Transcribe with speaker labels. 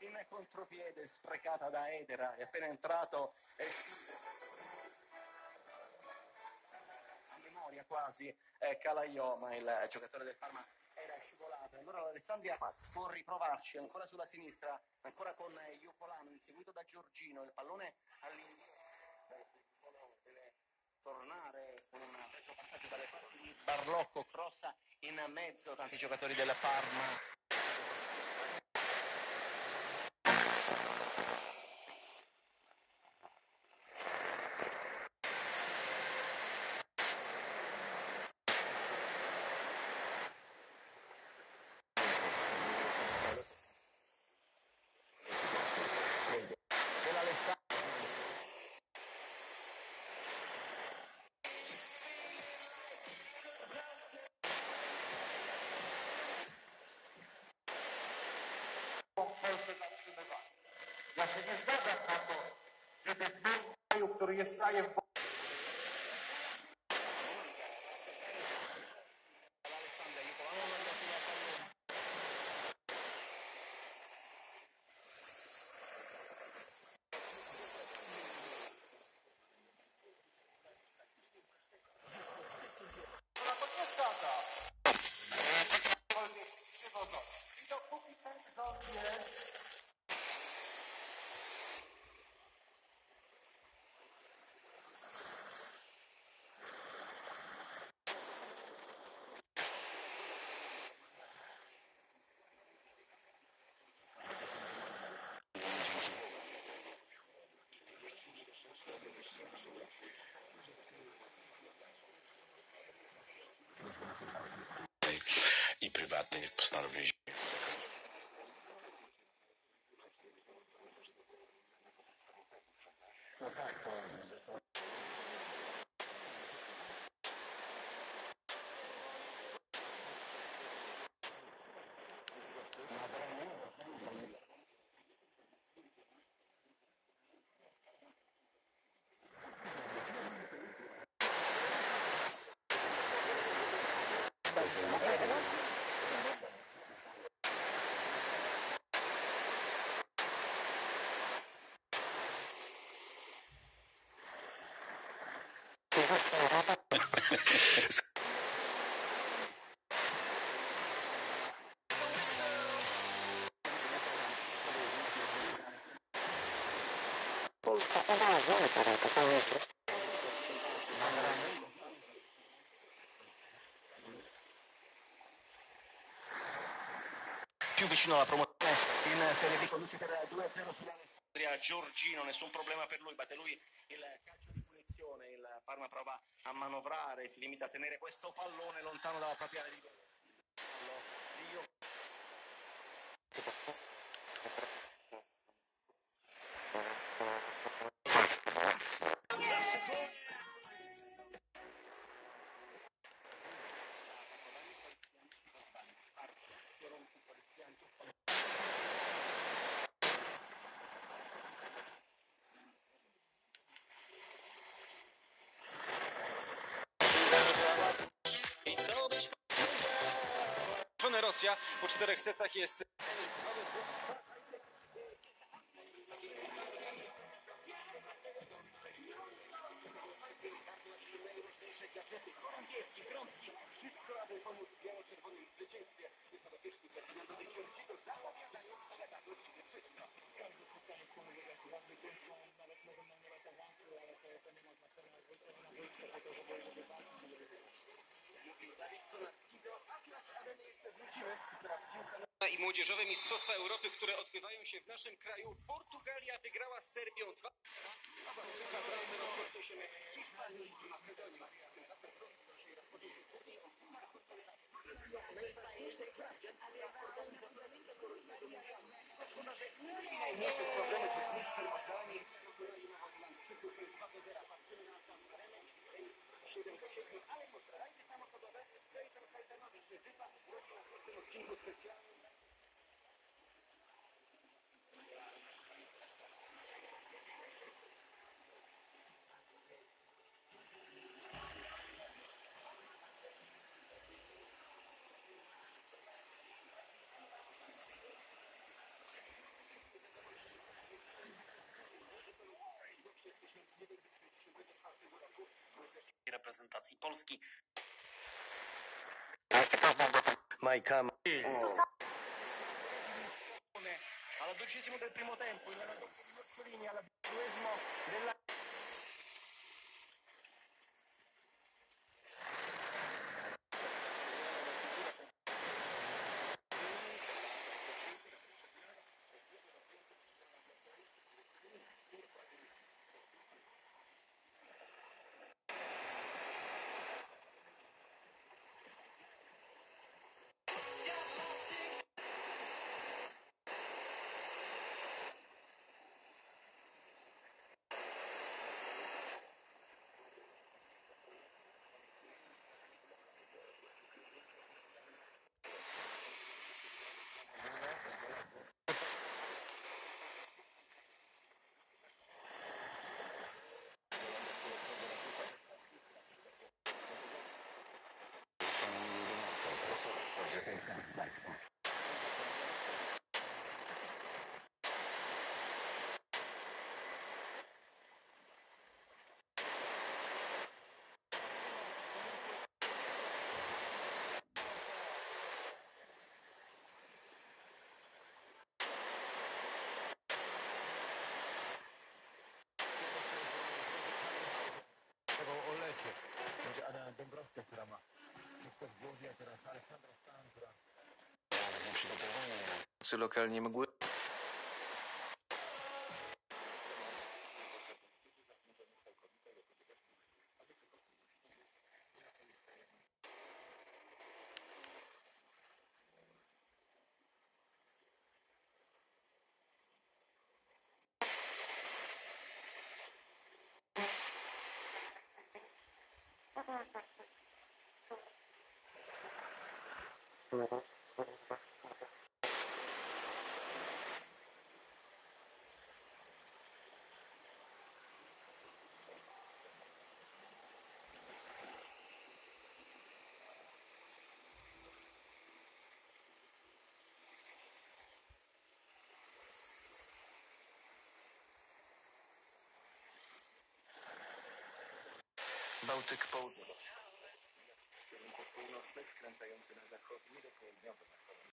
Speaker 1: in contropiede sprecata da Edera, è appena entrato è a memoria quasi eh, Calaiò, ma il giocatore del Parma era scivolato. Allora l'Alessandria può riprovarci ancora sulla sinistra, ancora con Iopolano, inseguito da Giorgino, il pallone all'indietro. Deve tornare con un vecchio passaggio dalle parti di Barlocco, crossa in mezzo, tanti giocatori del Parma.
Speaker 2: Jest krajem
Speaker 1: caráter personal più vicino alla promozione in Serie B conduce per 2-0 sull'Alessandria Giorgino nessun problema per lui batte lui Parma prova a manovrare si limita a tenere questo pallone lontano dalla propria
Speaker 3: Rosja po czterech setach jest i młodzieżowe Mistrzostwa Europy, które odbywają się w naszym kraju. Portugalia wygrała z Serbią 2
Speaker 4: reprezentacji Polski.
Speaker 5: Majka,
Speaker 1: Al dodicesimo del primo tempo,
Speaker 2: lecie. Będzie Anna wszystko w głowie, a teraz Aleksandra Stan, która
Speaker 6: Czy lokalnie mgły? Bałtyk Południowy.
Speaker 2: Skręcający na zachodni do południowym.